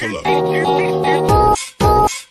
Hello.